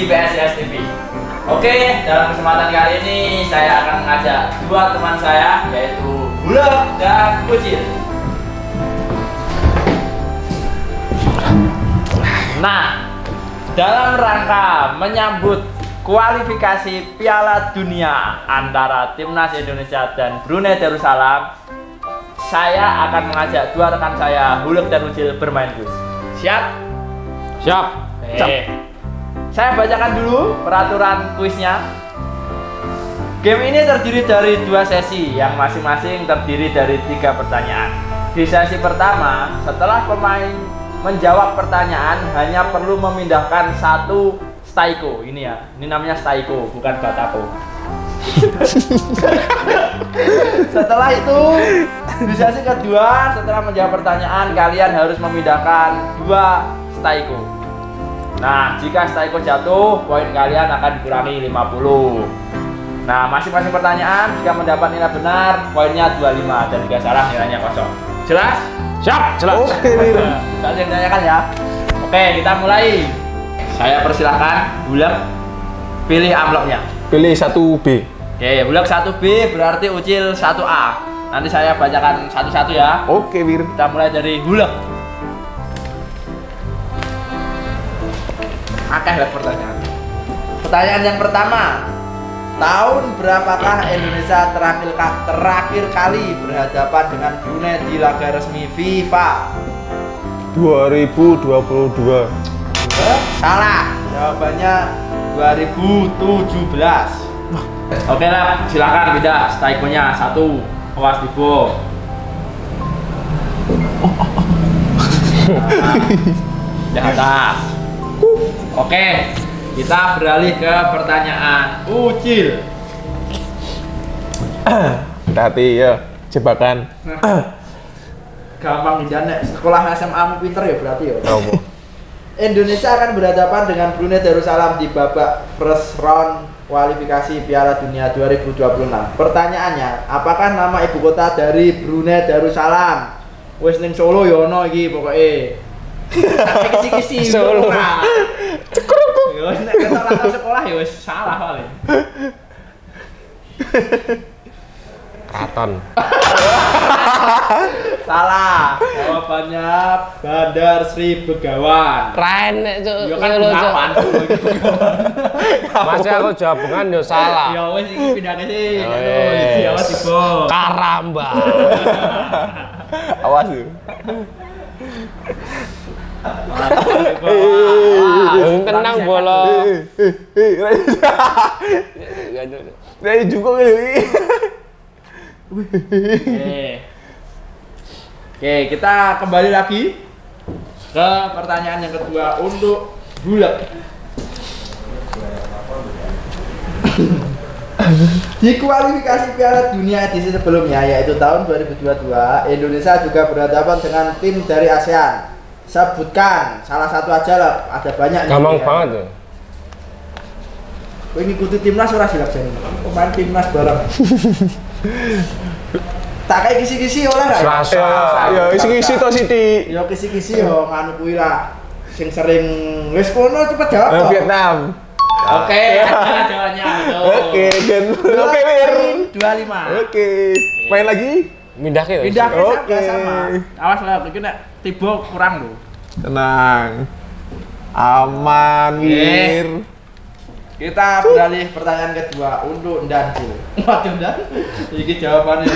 Di PSS TV. Oke, dalam kesempatan kali ini saya akan mengajak dua teman saya yaitu Bulog dan Kucil. Nah, dalam rangka menyambut kualifikasi Piala Dunia antara Timnas Indonesia dan Brunei Darussalam, saya akan mengajak dua rekan saya, Huluk dan Ucil bermain quiz. Siap? Siap. Eh, saya bacakan dulu peraturan kuisnya. Game ini terdiri dari dua sesi yang masing-masing terdiri dari tiga pertanyaan. Di sesi pertama, setelah pemain menjawab pertanyaan hanya perlu memindahkan satu staiko. Ini ya, ini namanya staiko, bukan batako. setelah itu, di sesi kedua, setelah menjawab pertanyaan, kalian harus memindahkan dua staiko. Nah, jika staiko jatuh, poin kalian akan dikurangi 50. Nah, masing-masing pertanyaan jika mendapat nilai benar, poinnya 25 dan jika salah nilainya kosong. Jelas? Siap, jelas. Oke, ada yang tanyakan ya. Oke, kita mulai. Saya persilahkan Bulak pilih amplopnya. Pilih satu B. Oke, Bulak 1B berarti Ucil 1A. Nanti saya bacakan satu-satu ya. Oke, Wir. Kita mulai dari Bulak. Akeh lah pertanyaan. Pertanyaan yang pertama. Tahun berapakah Indonesia terakhir terakhir kali berhadapan dengan Brunei di laga resmi FIFA? 2022. Eh, Salah. Jawabannya 2017. Oke lah, silakan beda. Staikonya satu. Awas Bibo. Di atas. Oke, kita beralih ke pertanyaan Ucil. Hati ya, jebakan. Gampang nih, sekolah SMA mu pinter ya berarti ya. Apa? Indonesia akan berhadapan dengan Brunei Darussalam di babak first round kualifikasi Piala Dunia 2026. Pertanyaannya, apakah nama ibu kota dari Brunei Darussalam? Wes ning Solo ya ono iki pokoke. Kisi-kisi Solo. Cekruk. Ya wis nek ketok rata sekolah ya wis salah paling. Kraton. Salah. Jawabannya Bandar Sri Begawan. Keren nek cuk. Ya kan. Begawan. Masih aku jawaban yo salah. Ya wis iki pindah ke sini. Aduh, yes. iki awas Ibo. Karamba. Awas tenang bola. Eh, eh, eh. Dari juga kali. Oke. Oke, kita kembali lagi ke pertanyaan yang kedua untuk Bulak. Di kualifikasi Piala Dunia edisi sebelumnya yaitu tahun 2022, Indonesia juga berhadapan dengan tim dari ASEAN. Sebutkan salah satu aja lah, ada banyak nih Gampang banget tuh. Kowe ngikuti timnas ora silap jane. Pemain timnas bareng. tak kayak kisi-kisi oleh ra? Selasa. Ya, ya isi-isi to Siti. Yo kisi-kisi yo nganu kuwi lah. Sing sering wis kono cepet jawab. Kok. Vietnam. Oke, jawabannya. betul. Oke, Oke, Wir. poin, 25. Oke. Main lagi? Pindah ke. Pindah ke Oke. sama. Awas lah, iki nek tiba kurang lho. Tenang. Aman. Wir. Kita beralih pertanyaan kedua untuk Ndanjil. Waduh Ndan. Iki jawabannya.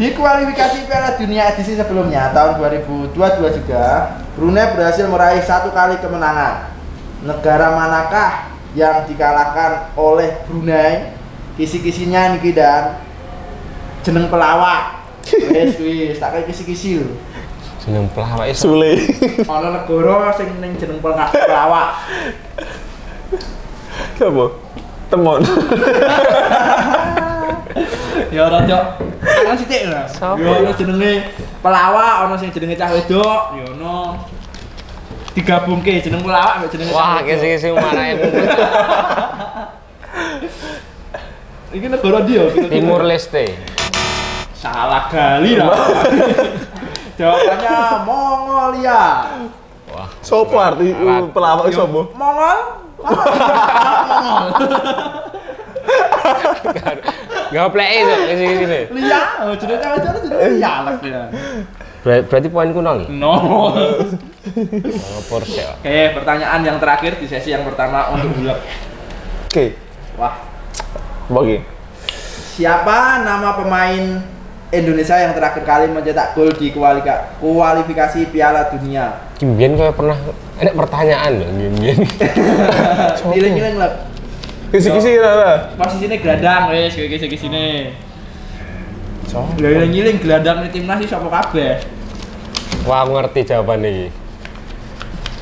Di kualifikasi Piala Dunia edisi sebelumnya tahun 2022 juga, Brunei berhasil meraih satu kali kemenangan. Negara manakah yang dikalahkan oleh Brunei? Kisi-kisinya niki dan jeneng pelawak. Wes wis tak kayak kisi-kisi lho. Jeneng pelawak iso. Sule. Ana negara sing ning jeneng pelawak. pelawak. Siapa? Temon. Ya ora, Cok. Kan sithik lho. Sapa? Ya ono jenenge pelawak, ono sing jenenge cah wedok, ya ono digabungke jeneng pelawak mbek jenenge cah Wah, kisi-kisi marahin. Iki negara dia. Timur Leste. Salah kali lah. Jawabannya Mongolia. Wah. Sopo arti uh, pelawak sopo? Mongol. Gak play itu ke sini sini. Lia, jenenge aja jenenge Lia lah ya. Ber- Berarti poinku nol. nih? No. Oh, Porsche. Oke, pertanyaan yang terakhir di sesi yang pertama untuk Bulog. Oke, Wah, bagi. siapa nama pemain Indonesia yang terakhir kali mencetak gol di kualika- kualifikasi Piala Dunia? Kimbian kayak pernah ada pertanyaan loh Kimbian. Ngiling-ngiling lah. Kisi-kisi lah. Posisinya gelandang wes, kayak kisi sini. Sopo? Ngiling-ngiling gelandang di timnas sih sapa kabeh. Wah aku ngerti jawaban ini.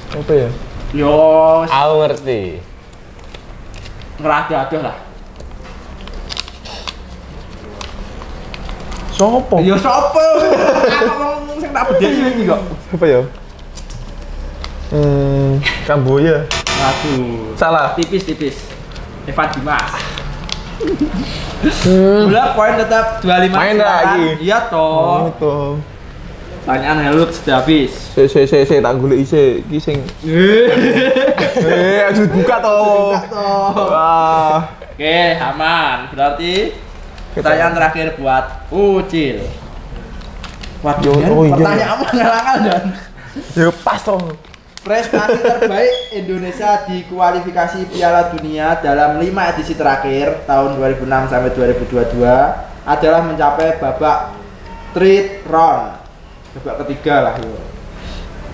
Apa ya? Yo, Aku ngerti. ngerada-ada lah. Sopo? Yo sapa? Aku ngomong sing tak bedheki iki kok. Siapa ya? Hmm, Kamboya. Aduh. Salah. Tipis-tipis. Evan Dimas. Bola poin tetap 25 Main lagi. Iya toh. Oh, itu. Pertanyaan Helut sudah habis. Se se se se tak golek isih iki sing eh harus buka toh. Buka toh. Wah. Oke, aman. Berarti pertanyaan terakhir buat Ucil. Waduh, Yo, oh iya. pertanyaan mengangkat dan Ya pas toh. prestasi terbaik Indonesia di kualifikasi Piala Dunia dalam 5 edisi terakhir tahun 2006 sampai 2022 adalah mencapai babak third round. Babak ketiga lah yo.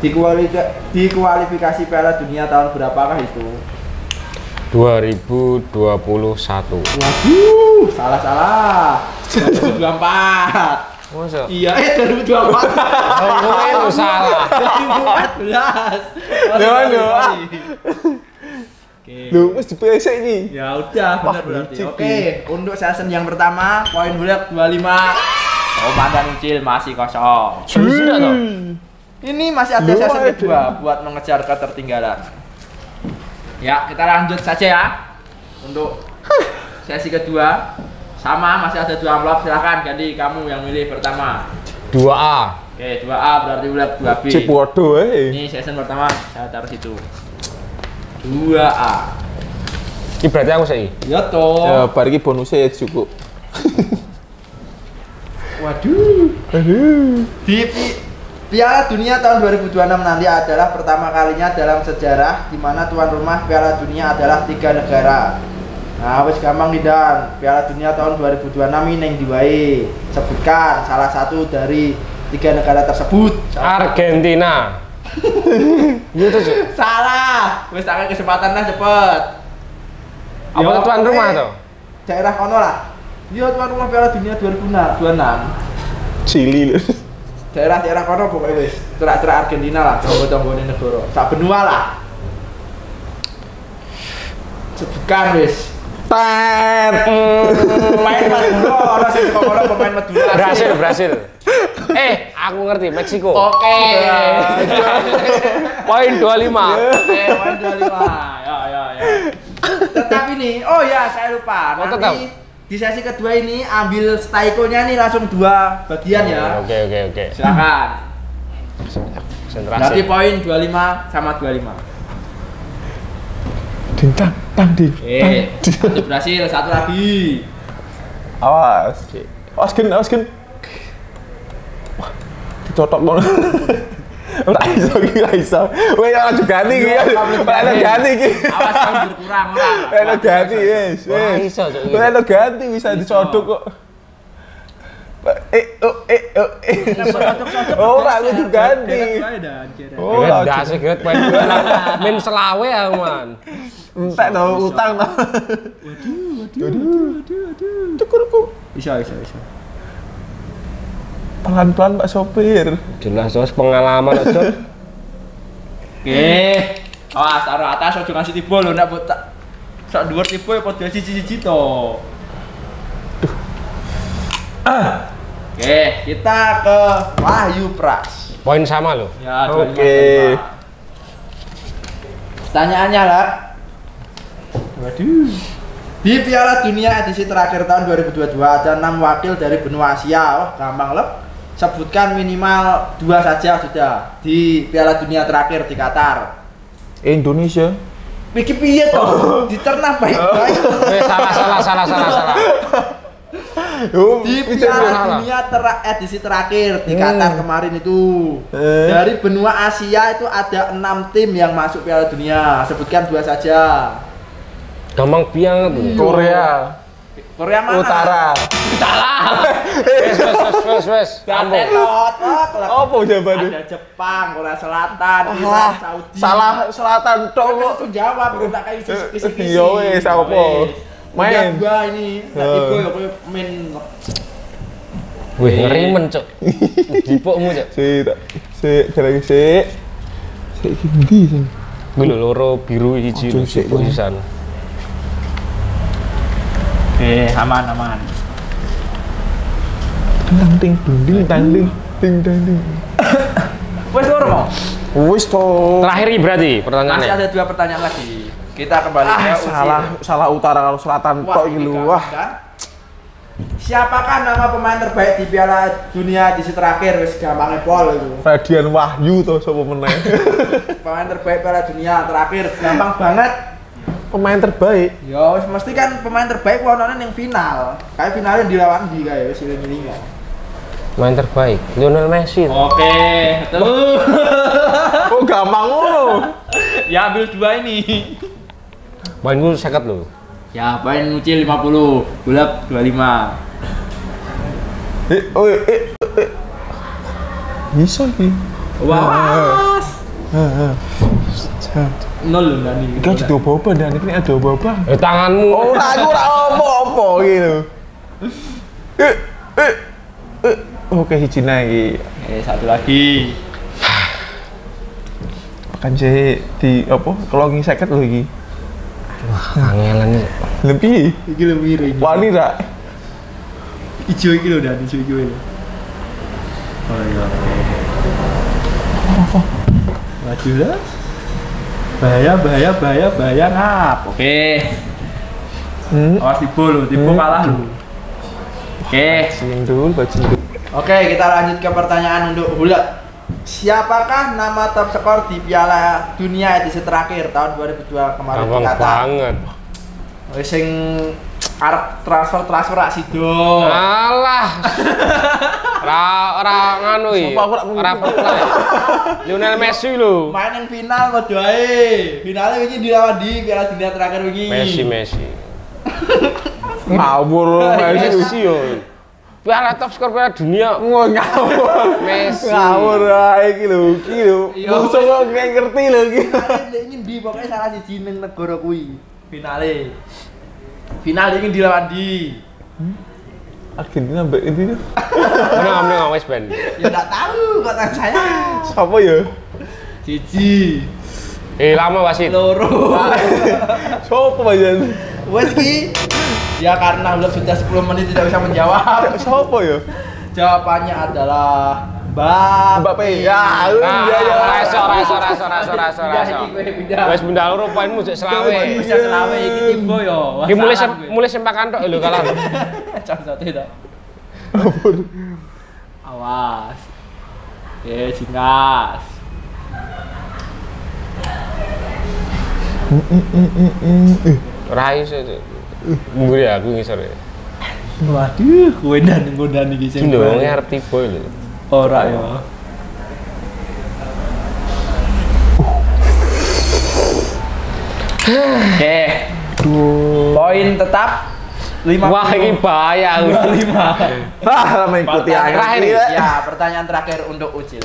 Di, kualika- di kualifikasi Piala Dunia tahun berapakah itu? 2021. Waduh, salah salah. 2024. Masa? Iya, eh 2024. Oh, itu salah. 2014. Ya, aduh. Oke. Lu wis dipesek iki. Ya udah, benar Wah, berarti. Oke, untuk season yang pertama, poin bulat 25. Oh, mantan Ucil masih kosong. Sudah toh? Ini masih ada season kedua buat mengejar ketertinggalan. Ya, kita lanjut saja ya. Untuk sesi kedua, sama masih ada dua amplop. Silakan ganti kamu yang milih pertama. 2A. Oke, 2A berarti bulat 2B. Cip podo eh. Ini season pertama saya taruh situ. 2A. Ini berarti aku sih. Ya toh. Ya bar iki bonusnya ya cukup. Waduh. Aduh. Di Piala Dunia tahun 2026 nanti adalah pertama kalinya dalam sejarah di mana tuan rumah Piala Dunia adalah tiga negara. Nah, wis gampang nih Dan. Piala Dunia tahun 2026 ini yang diwai. Sebutkan salah satu dari tiga negara tersebut. Argentina. Gitu. Salah. Wis tak kesempatan lah cepet. Apa Yo, tuan oke. rumah tuh? Daerah kono lah. Yo tuan rumah Piala Dunia 2026. Cili lho. Daerah-daerah kono pokoknya wis cerak-cerak Argentina lah tonggo-tonggone negara sak benua lah sebutkan wis Tet. pemain Madura orang sing kok kono pemain Madura Brasil, Brasil. Eh, aku ngerti, Meksiko. oke Poin 25. oke pemain 25 ya ya ya tetapi nih oh ya saya lupa Oh, nanti tetap. Di sesi kedua ini ambil staikonya nih langsung dua bagian ya Oke, oke, oke. silakan Berarti Konsentrasi. poin 25 sama 25 Dintang, tang di. Eh, satu berhasil, satu lagi. Awas. Awas gen, awas gen. Wah, dicotok kono. Ora iso iki, ora iso. Weh ora ganti iki. Iya, Ora ganti. ganti iki. Awas kamu berkurang orang. Ora ganti, wis. Ora wis. iso. Ora ganti bisa Iso. dicodok kok. Eh, oh, eh, oh, eh. Oh, ora kudu ganti. Oh, aja. dasar geret poin. Min selawe aku man. Entek no utang no. Cukup Bisa, bisa, bisa. Pelan-pelan Pak sopir. Jelas terus pengalaman aja. Oke. Awas, taruh atas ojo ngasih tiba lho, ndak buat tak sak dhuwur tiba ya padha siji-siji to. Oke, kita ke Wahyu Pras. Poin sama loh. Ya, Oke. 25. Pertanyaannya lah. Waduh. Di Piala Dunia edisi terakhir tahun 2022 ada 6 wakil dari benua Asia. Oh, gampang lep. Sebutkan minimal dua saja sudah di Piala Dunia terakhir di Qatar. Indonesia. Iki piye toh? Dicerna baik-baik. Eh, salah, salah, salah, salah, salah. Di Piala. Dunia tera- edisi terakhir di Hmm. Qatar kemarin itu. Eh. Dari benua Asia itu ada enam tim yang masuk Piala Dunia. Sebutkan dua saja. Gampang tuh. Korea Korea mana? Utara. Wes, wes, wes, wes, wes. Kampung. Apa jawabannya? Ada Jepang, Korea Selatan, Iran, Saudi. salah selatan tok Kok kok. langsung jawab, kok tak kayak kisi-kisi. Ya wes, apa? Main. Gua ini, tadi gua koyo main Wih, ngerimen, Cuk. Dipukmu, Cuk. Si tak si lagi si. Si iki ndi sing? Loro biru hiji Ojo lho, sik, dipuk Bang. sisan. Oke, aman aman. Tang ting ding tang ding ting tang ding. Wes loro mau. Wis to. Terakhir ini berarti Masih pertanyaannya. ada dua pertanyaan lagi. Kita kembali Ah, ke uji. salah salah utara kalau selatan tok ini iki lho. gampang, Wah. kan? Siapakah nama pemain terbaik di Piala Dunia di terakhir? Wes gampangnya pol itu. Radian Wahyu to sapa meneh. Pemain terbaik Piala Dunia terakhir gampang banget. Pemain terbaik. Ya, wes mesti kan pemain terbaik wonone yang final. Kayak finalnya dilawan di kayak wes ini Main terbaik, Lionel Messi. Oke, tuh. Oh, gampang ngono. ya ambil dua ini. Main gue seket lho. Ya, main ngucil 50, gulap 25. Eh, oh, eh, eh, eh. Bisa iki. Wawas. Heeh. Nol loh Dani. Iki aja boba dan iki ada boba. Eh tanganmu. Ora aku ora apa-apa gitu. Eh, eh, eh. Oke, hiji iki. Eh, satu lagi. Kan sih di apa? Kelongi seket lho iki. Kangelan nih. Lebih Iki biru iki. wani ra? Ijo iki lho Dani, ijo iki lho. Oh iya. Maju lah. Bahaya, bahaya, bahaya, bahaya ngap. Oke. Hmm. Awas tibo lo, tibo Hmm. kalah lo. Oke. Sing dulu bajing dulu. Oke, kita lanjut ke pertanyaan untuk Hulat. Siapakah nama top skor di Piala Dunia edisi terakhir tahun 2002 kemarin di Gampang Qatar? banget. Sing arep transfer transfer rak sido. Alah. Ora ora nganu iki. Ora. Lionel Messi lho. Main yang final kok ae. Finalnya ini dilawan di Piala Dunia terakhir ini. Messi Messi. Ngawur Messi. Messi yo. Piala top skor Piala Dunia. Ngawur. Messi. Ngawur ae iki lho, iki lho. Iya. Musuh kok nggak ngerti lho iki. Ini di pokoknya salah si jeneng negara kuwi. Finale. Final ini dilawan di. Argentina mbak ini Menang menang wes ben. Ya enggak tahu kata saya. siapa ya? Cici. Eh lama wasit. Loro. Siapa bajan? Wes ki. Ya karena udah sudah 10 menit tidak bisa menjawab. Siapa ya? Jawabannya adalah Mbappe. Ya, lu Nah, iya ya. ora iso, ora iso, ora iso, ora iso, ora iso, ora iso. Wes benda loro poinmu jek selawe. Bisa selawe iki tiba yo. Iki mulai sem- mulai sempakan tok lho kalah. Contoh tidak. Awas. Eh, jingas. Ora iso. Cuk. Mburi aku ngisor ya. Waduh, kuendan ngodan iki sing. Iki lho tiba lho. Ora ya. Oke. Poin tetap 50. Wah, iki bahaya. 25. Ah, mengikuti ini. ya. Ya, pertanyaan terakhir untuk Ucil.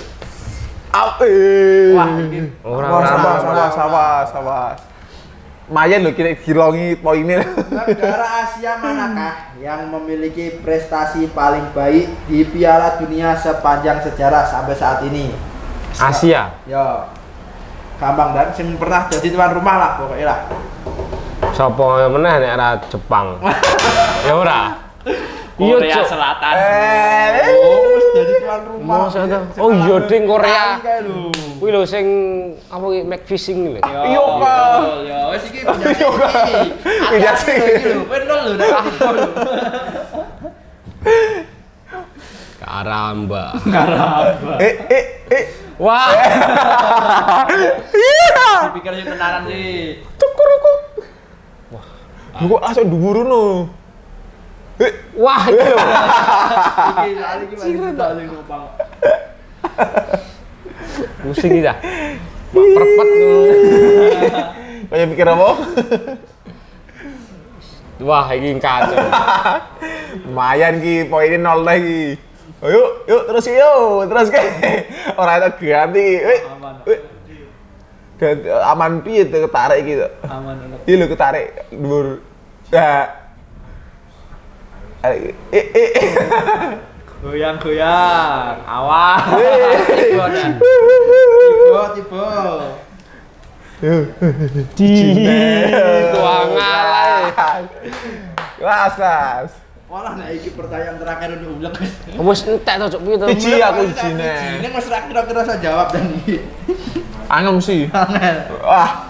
Ah, eh. Wah, ini Ora Wah, ora. sabar, ora, Mayan loh kira dilongi poinnya. negara Asia manakah yang memiliki prestasi paling baik di Piala Dunia sepanjang sejarah sampai saat ini? Asia. Ya. Gampang dan sing pernah jadi tuan rumah lah pokoknya lah. Sopo meneh nek ora Jepang. Ya ora. Iya, Cuk. Selatan. Eh. Oh, wis jadi tuan rumah. Oh, iya, ding, Korea. Lho. Kuwi lho sing apa iki McFishing lho. Ya, Iya, betul, Ya, wis iki Iya. Iya, sih. iki lho. Kowe nol lho aku lho. Karamba. Eh, eh, eh. Wah. Iya. Dipikir sih tenanan sih. Cukur aku. Wah. Kok asal ngono. Eh, Wah. Iki kali iki masih tak numpang. Pusing. Wah, Perpet. kayak mikir apa? Wah, iki kacau. Lumayan ki, poinnya nol lagi. Ayo, yuk terus yuk, terus ke. Orang itu ganti. Eh, Aman. eh. Ganti aman piye tuh ketarik gitu. Aman. Iya lo ketarik dhuwur. Ya. Eh, eh, eh. Goyang goyang. Awas. Tiba. Tiba tiba. Kuangal. Kelas, kelas. Walah nek iki pertanyaan terakhir untuk ublek. Wes entek to cuk piye to. Aku jine. Ini mas ra kira-kira saya jawab dan iki. Angem sih. Angel. Wah,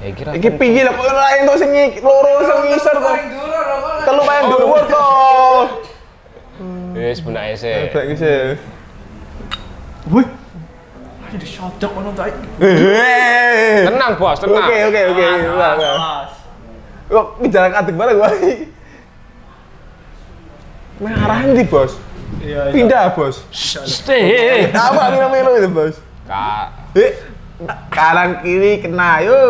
Saya kira iki piye lah kok ora entuk sing loro sing ngisor to. Telu main dhuwur to. Wis benak ese. Kayak gitu. Wih. Ada disodok ngono to. Eh. Tenang, Bos, tenang. Oke, oke, oke. Kok bicara kadek banget gua. Arahan di bos. Iya. Pindah bos. Stay. Apa nih namanya itu bos? Kak. Eh, kanan kiri kena yo.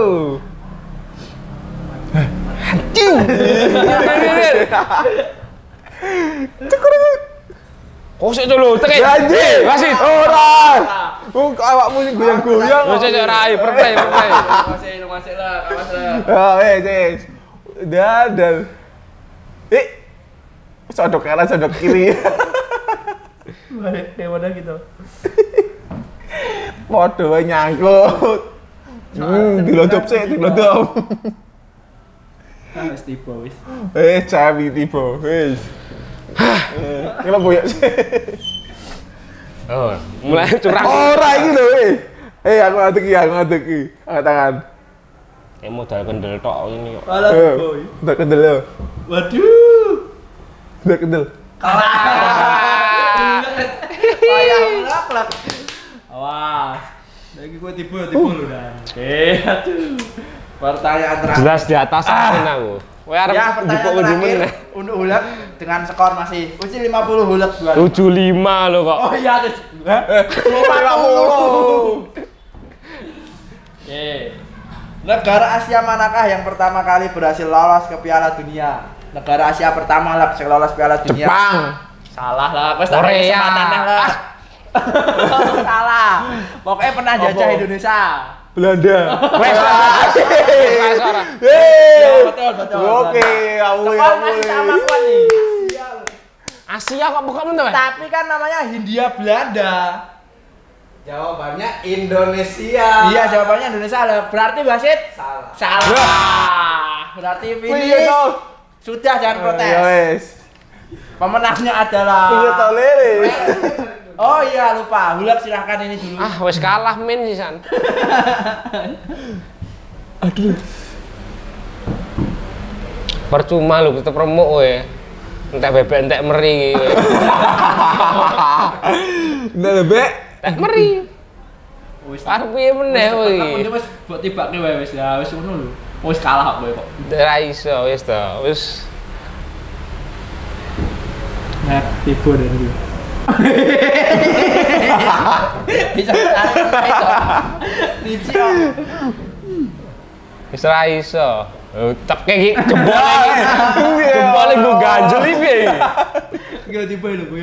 Anjing. Cukur sik dulu teke. Anjing. Wasit. Ora. Kok awakmu sing goyang-goyang. Wis cek rai, perplay, perplay. Masih masih lah, awas lah. Oh, eh, Cis. Dadal. Eh. Sodok kanan, sodok kiri. Balik daripada gitu. Podo wae nyangkut. Hmm, dilodop sih, dilodop. Ah, wis tiba wis. Eh, cabi tiba, wis. Sih? Oh, mulai curang. Ora iki lho, eh. Eh, aku ngadeg iki, aku ngadeg iki. Angkat tangan. Eh modal kendel tok ini kok. Eh, boy. udah kendel lo. Waduh. Udah kendel. Ulak lak. Awas. Lagi gue tiba tiba lu dan. Eh, aduh. Pertanyaan terakhir. Jelas di atas aku aku. Arep Ya, pertanyaan terakhir untuk hulek dengan skor masih uji 50 hulek dua. 75 lho kok. Oh iya, terus. Lima puluh. Oke. Negara Asia manakah yang pertama kali berhasil lolos ke Piala Dunia? Negara Asia pertama lah yang lolos Piala Dunia. Jepang. Salah lah, wes Korea. lah. Salah. Pokoknya pernah jajah? Indonesia. Belanda. Wes wes ora. Hei. betul, betul. Oke, Skor ya masih sama boleh. kuat nih. Asia kok pokoknya men Tapi kan namanya Hindia Belanda. Jawabannya Indonesia. Iya, jawabannya Indonesia lah. Berarti Basit Salah. salah. Berarti Iya finish. toh. Sudah jangan Ya protes. wes. Pemenangnya adalah Iya. Oh iya lupa. Hulak silahkan ini dulu. Ah, wes kalah min sisan. Aduh. Percuma lu kita remuk kowe. Entek bebek entek meri iki. Ndak lebek. Entek meri. Wis. Arep piye meneh kowe Aku iki? wis buat tibake wae wis ya wis ngono lho. Wis kalah kowe kok. Ora iso wis to. Wis Nah, tiba dan gue. Bisa oh. wis ora iso. Oh, Teke iki jebol iki. Jebol iki ganjel iki piye iki? Enggak tiba lho gue.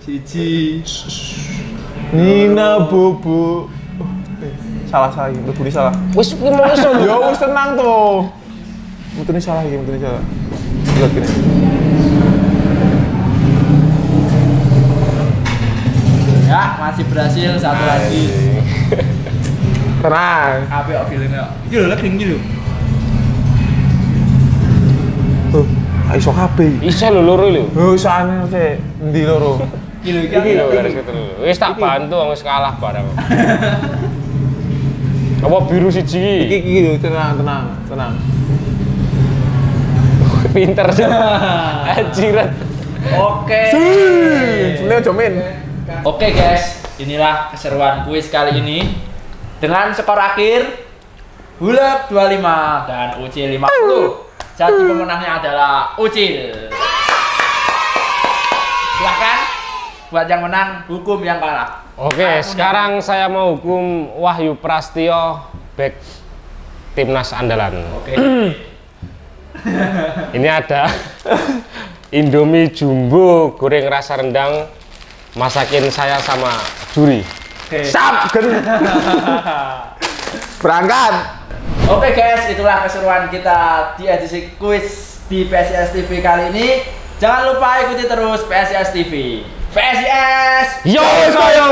Cici. Nina Bobo. Eh, Salah salah, ini budi salah. Wis iki mau iso Ya wis tenang tuh. Mutune salah iki, mutune salah. Lihat gini. Ya, masih berhasil satu lagi. Tenang. Apik kok feelingnya. Iki lho lagi iki lho. Tuh, iso kabeh. Iso lho loro lho. Oh, sana sih. Endi loro? Iki lho iki. Iki lho garis ketelu. Wis tak bantu wis kalah bareng. Apa biru siji? Iki iki lho, tenang, tenang, tenang. Pinter sih. Ajirat. Oke. Sebenarnya jomin. Oke guys, inilah keseruan kuis kali ini dengan skor akhir Hulep 25 dan Ucil 50. Jadi pemenangnya adalah Ucil. Silahkan buat yang menang hukum yang kalah. Oke, sekarang saya mau hukum Wahyu Prastio back timnas andalan. Oke. Ini ada Indomie jumbo goreng rasa rendang masakin saya sama Juri. Oke. Sap. Berangkat. Oke guys, itulah keseruan kita di edisi kuis di PSIS TV kali ini. Jangan lupa ikuti terus PSIS TV. PSIS Yo, yo, yo!